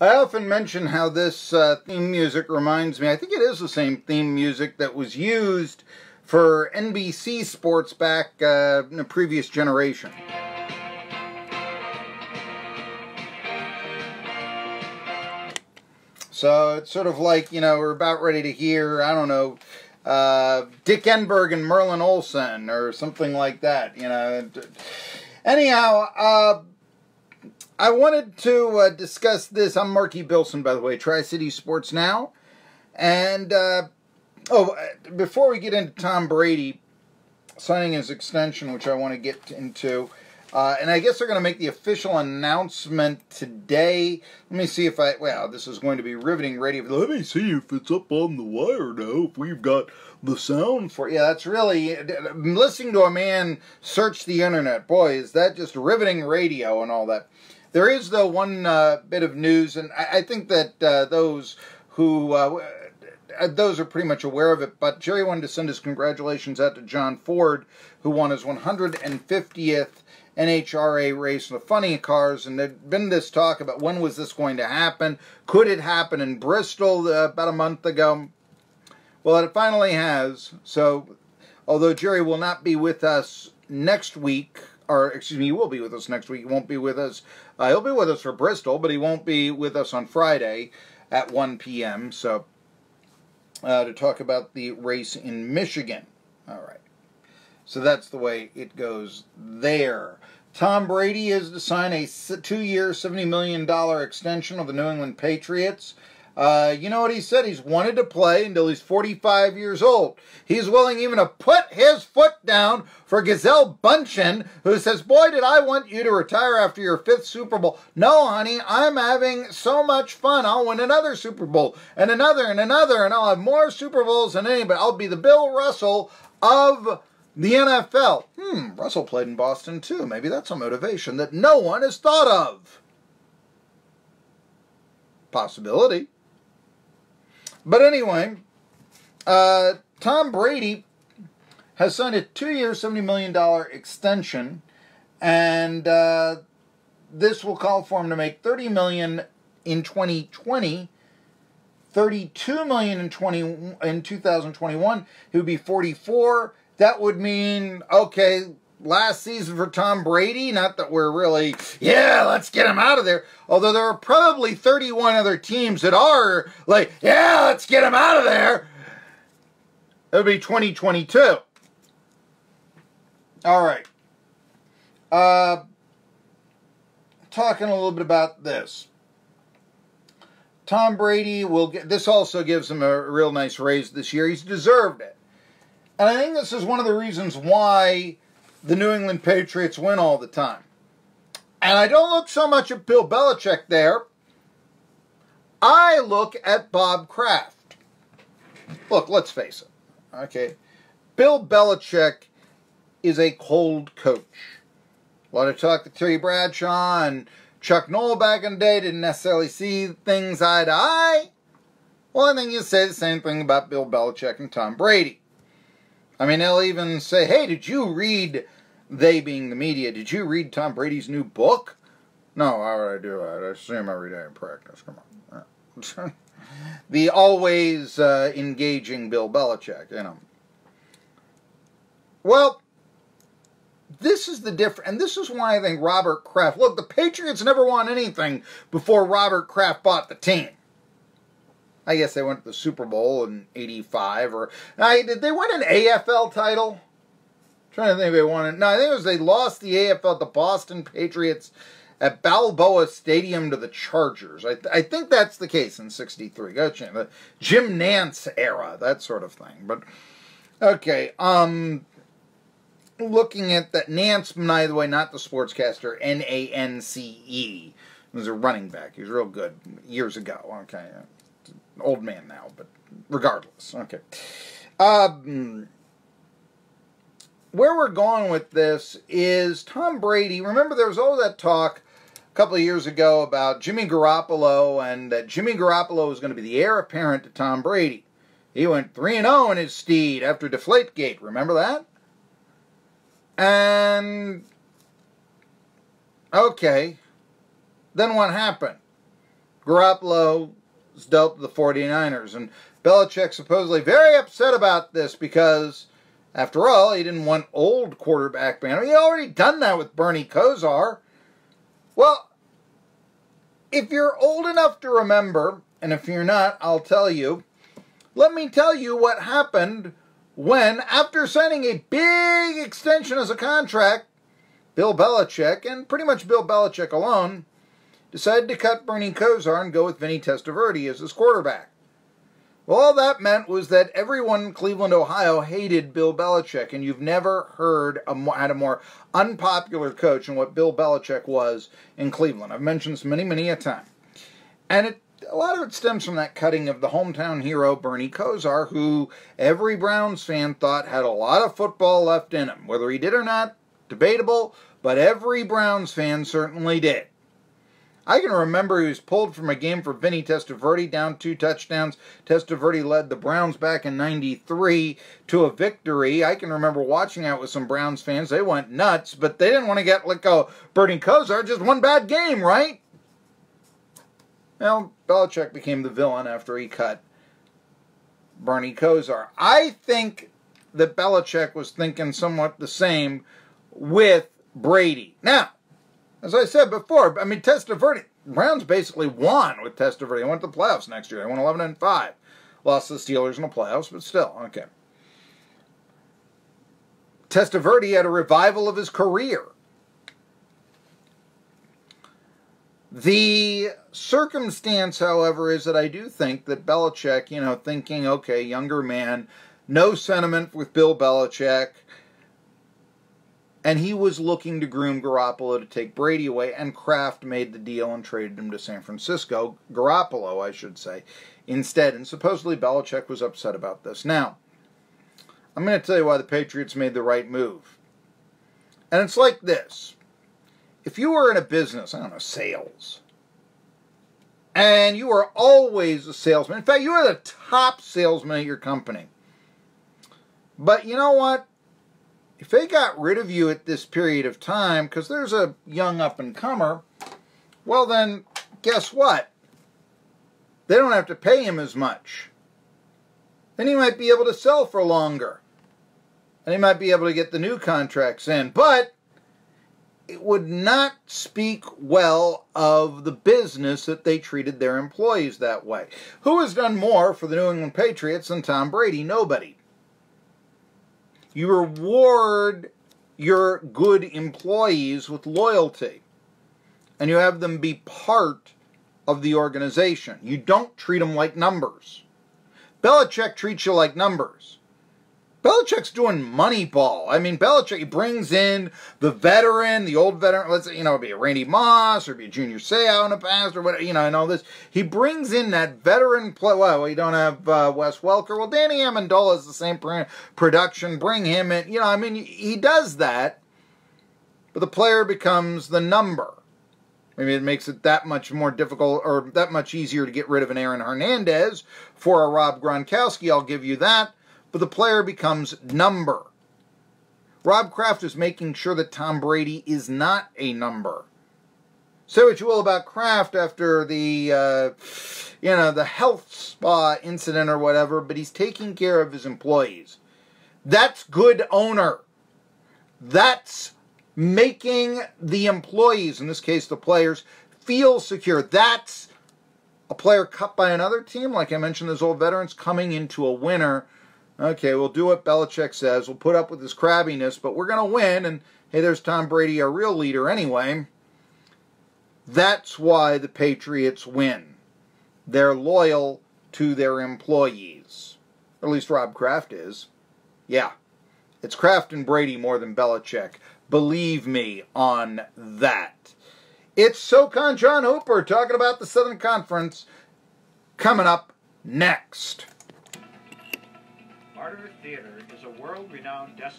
I often mention how this uh, theme music reminds me, I think it is the same theme music that was used for NBC Sports back uh, in a previous generation. So it's sort of like, you know, we're about ready to hear, I don't know, uh, Dick Enberg and Merlin Olsen or something like that, you know. Anyhow, uh, I wanted to uh, discuss this. I'm Marky Billson, by the way, Tri City Sports Now. And, uh, oh, before we get into Tom Brady signing his extension, which I want to get into, uh, and I guess they're going to make the official announcement today. Let me see if I. Well, this is going to be riveting radio. Let me see if it's up on the wire now. If we've got the sound for. Yeah, that's really. listening to a man search the internet. Boy, is that just riveting radio and all that. There is, though, one uh, bit of news, and I, I think that uh, those who. Uh, those are pretty much aware of it, but Jerry wanted to send his congratulations out to John Force, who won his 150th NHRA race in the funny cars, and there'd been this talk about when was this going to happen? Could it happen in Bristol uh, about a month ago? Well, it finally has. So, although Jerry will not be with us next week, or excuse me, he will be with us next week. He won't be with us. Uh, he'll be with us for Bristol, but he won't be with us on Friday at 1 p.m. So uh, to talk about the race in Michigan. All right. So that's the way it goes there. Tom Brady is to sign a two-year, $70 million extension of the New England Patriots. Uh, you know what he said? He's wanted to play until he's 45 years old. He's willing even to put his foot down for Gisele Bündchen, who says, Boy, did I want you to retire after your fifth Super Bowl. No, honey, I'm having so much fun. I'll win another Super Bowl and another and another, and I'll have more Super Bowls than anybody. I'll be the Bill Russell of the NFL. Hmm, Russell played in Boston too. Maybe that's a motivation that no one has thought of. Possibility. But anyway, uh, Tom Brady has signed a two-year, $70 million extension, and uh, this will call for him to make 30 million in 2020, $32 million in, 20, in 2021. He would be 44. That would mean, okay, last season for Tom Brady. Not that we're really, yeah, let's get him out of there. Although there are probably 31 other teams that are like, yeah, let's get him out of there. It'll be 2022. All right. Uh, talking a little bit about this. Tom Brady will get this also gives him a real nice raise this year. He's deserved it. And I think this is one of the reasons why the New England Patriots win all the time. And I don't look so much at Bill Belichick there. I look at Bob Kraft. Look, let's face it. Okay. Bill Belichick is a cold coach. A lot of talk to Terry Bradshaw and Chuck Noll back in the day didn't necessarily see things eye to eye. Well, I think you say the same thing about Bill Belichick and Tom Brady. I mean, they'll even say, hey, did you read, they being the media, did you read Tom Brady's new book? No, why would I do that? I see him every day in practice. Come on. the always uh, engaging Bill Belichick, you know. Well, this is the difference, and this is why I think Robert Kraft. Look, the Patriots never won anything before Robert Kraft bought the team. I guess they went to the Super Bowl in '85, or I, did they win an AFL title? I'm trying to think if they won it. No, I think it was they lost the AFL. The Boston Patriots at Balboa Stadium to the Chargers. I, I think that's the case in '63. Gotcha. The Jim Nance era, that sort of thing. But okay, um, looking at that Nance, by the way, not the sportscaster, N A N C E. He was a running back. He was real good years ago. Okay old man now, but regardless. Okay. Um, where we're going with this is Tom Brady. Remember, there was all that talk a couple of years ago about Jimmy Garoppolo and that Jimmy Garoppolo was going to be the heir apparent to Tom Brady. He went 3 0 in his steed after Deflategate. Remember that? And. Okay. Then what happened? Garoppolo's dealt to the 49ers. And Belichick supposedly very upset about this because, after all, he didn't want old quarterback banner. He already done that with Bernie Kosar. Well, if you're old enough to remember, and if you're not, I'll tell you, let me tell you what happened when, after signing a big extension as a contract, Bill Belichick, and pretty much Bill Belichick alone, decided to cut Bernie Kosar and go with Vinny Testaverde as his quarterback. Well, all that meant was that everyone in Cleveland, Ohio hated Bill Belichick, and you've never heard a more, had a more unpopular coach than what Bill Belichick was in Cleveland. I've mentioned this many, many a time. And it, a lot of it stems from that cutting of the hometown hero, Bernie Kosar, who every Browns fan thought had a lot of football left in him. Whether he did or not, debatable, but every Browns fan certainly did. I can remember he was pulled from a game for Vinny Testaverde, down two touchdowns. Testaverde led the Browns back in 93 to a victory. I can remember watching that with some Browns fans. They went nuts, but they didn't want to get let go. Bernie Kosar, just one bad game, right? Well, Belichick became the villain after he cut Bernie Kosar. I think that Belichick was thinking somewhat the same with Brady. Now, as I said before, I mean, Testaverde, Browns basically won with Testaverde. They went to the playoffs next year. They won 11 and 5. Lost the Steelers in the playoffs, but still, okay. Testaverde had a revival of his career. The circumstance, however, is that I do think that Belichick, you know, thinking, okay, younger man, no sentiment with Bill Belichick, and he was looking to groom Garoppolo to take Brady away, and Kraft made the deal and traded him to San Francisco, Garoppolo, I should say, instead. And supposedly Belichick was upset about this. Now, I'm going to tell you why the Patriots made the right move. And it's like this if you were in a business, I don't know, sales, and you were always a salesman, in fact, you were the top salesman at your company. But you know what? If they got rid of you at this period of time because there's a young up and comer, well then, guess what? They don't have to pay him as much. Then he might be able to sell for longer. And he might be able to get the new contracts in. But it would not speak well of the business that they treated their employees that way. Who has done more for the New England Patriots than Tom Brady? Nobody. You reward your good employees with loyalty. And you have them be part of the organization. You don't treat them like numbers. Belichick treats you like numbers. Belichick's doing Moneyball. I mean, Belichick brings in the veteran, the old veteran. Let's say, you know, it'd be a Randy Moss or be a Junior Seau in the past or whatever, you know, and all this. He brings in that veteran play. Well, we don't have uh, Wes Welker. Well, Danny Amendola is the same production. Bring him in. You know, I mean, he does that, but the player becomes the number. Maybe it makes it that much more difficult or that much easier to get rid of an Aaron Hernandez for a Rob Gronkowski. I'll give you that but the player becomes number. Rob Kraft is making sure that Tom Brady is not a number. Say what you will about Kraft after the, uh, you know, the health spa incident or whatever, but he's taking care of his employees. That's good owner. That's making the employees, in this case the players, feel secure. That's a player cut by another team, like I mentioned, those old veterans coming into a winner okay, we'll do what Belichick says. We'll put up with his crabbiness, but we're going to win. And hey, there's Tom Brady, our real leader anyway. That's why the Patriots win. They're loyal to their employees. At least Rob Kraft is. Yeah. It's Kraft and Brady more than Belichick. Believe me on that. It's SoCon John Hooper talking about the Southern Conference coming up next. Theater is a world-renowned destination.